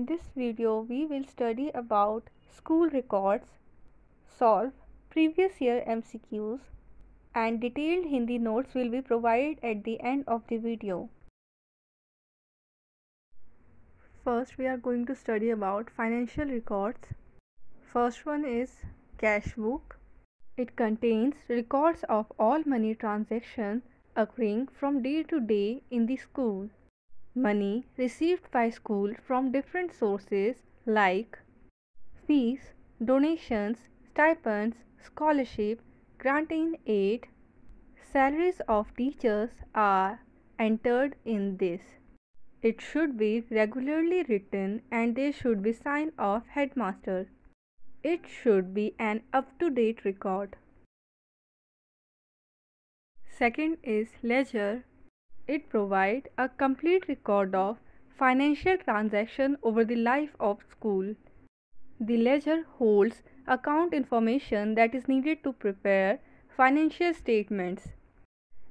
In this video, we will study about school records, solve previous year MCQs and detailed Hindi notes will be provided at the end of the video. First, we are going to study about financial records. First one is cash book. It contains records of all money transactions occurring from day to day in the school. Money received by school from different sources like fees, donations, stipends, scholarship, granting aid, salaries of teachers are entered in this. It should be regularly written and they should be signed off headmaster. It should be an up-to-date record. Second is ledger. It provides a complete record of financial transaction over the life of school. The ledger holds account information that is needed to prepare financial statements.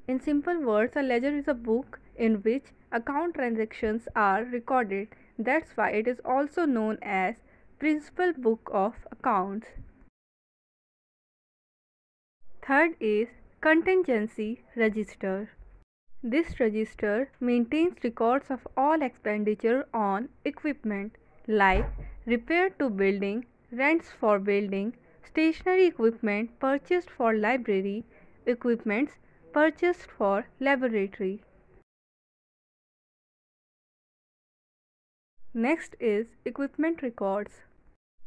In simple words, a ledger is a book in which account transactions are recorded. That's why it is also known as Principal Book of Accounts. Third is Contingency Register. This register maintains records of all expenditure on equipment like repair to building, rents for building, stationary equipment purchased for library, equipments purchased for laboratory. Next is equipment records.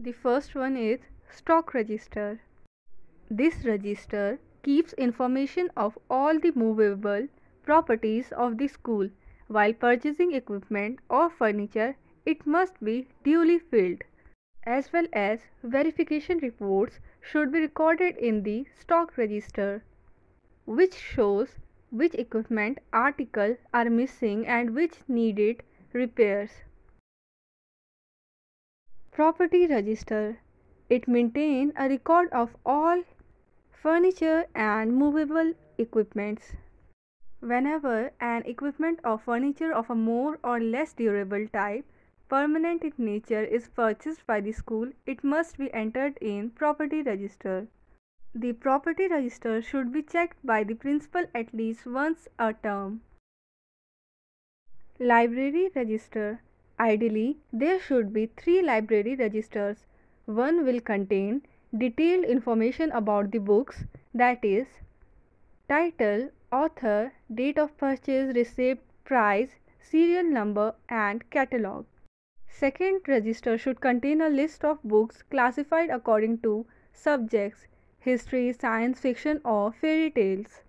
The first one is stock register. This register keeps information of all the movable properties of the school. While purchasing equipment or furniture, it must be duly filled. As well as verification reports should be recorded in the stock register, which shows which equipment article are missing and which needed repairs. Property Register. It maintains a record of all furniture and movable equipments. Whenever an equipment or furniture of a more or less durable type, permanent in nature is purchased by the school, it must be entered in property register. The property register should be checked by the principal at least once a term. Library register Ideally, there should be three library registers. One will contain detailed information about the books, that is, title, author, date of purchase, receipt, price, serial number, and catalog. Second register should contain a list of books classified according to subjects history, science fiction, or fairy tales.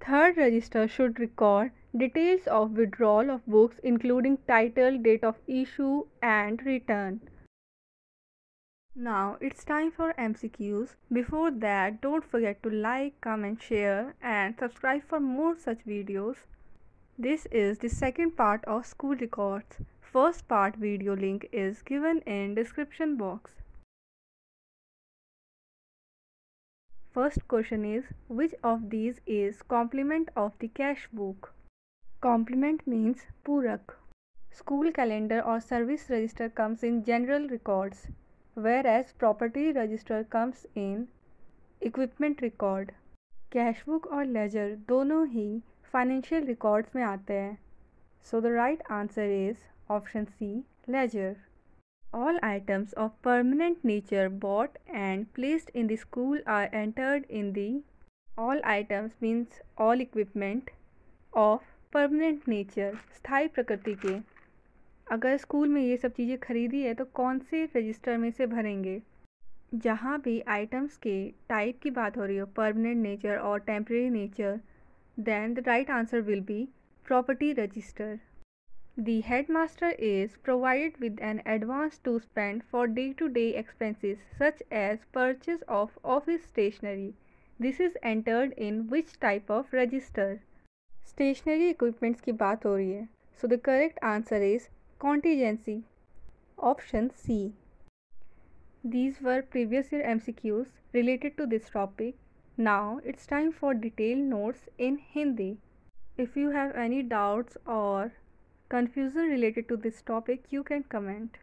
Third register should record details of withdrawal of books including title, date of issue and return. Now it's time for MCQs. Before that, don't forget to like, comment, share and subscribe for more such videos. This is the second part of school records. First part video link is given in description box. First question is which of these is complement of the cash book? Complement means Purak. School calendar or service register comes in general records, whereas property register comes in equipment record. Cash book और ledger दोनों ही financial records में आते हैं. So the right answer is option C, ledger. All items of permanent nature bought and placed in the school are entered in the all items means all equipment of permanent nature स्थायी प्रकृति के अगर school में ये सब चीज़ें खरीदी है तो कौन से रजिस्टर में से भरेंगे? जहाँ भी आइटम्स के टाइप की बात हो रही हो, परमानेंट नेचर और temporary nature then the right answer will be property register the head master is provide with an advance to spend for day to day expenses such as purchase of office stationery this is entered in which type of register stationery equipments की बात हो रही है। So the correct answer is contingency. Option C. These were previous year MCQs related to this topic. Now it's time for detailed notes in Hindi. If you have any doubts or confusion related to this topic, you can comment.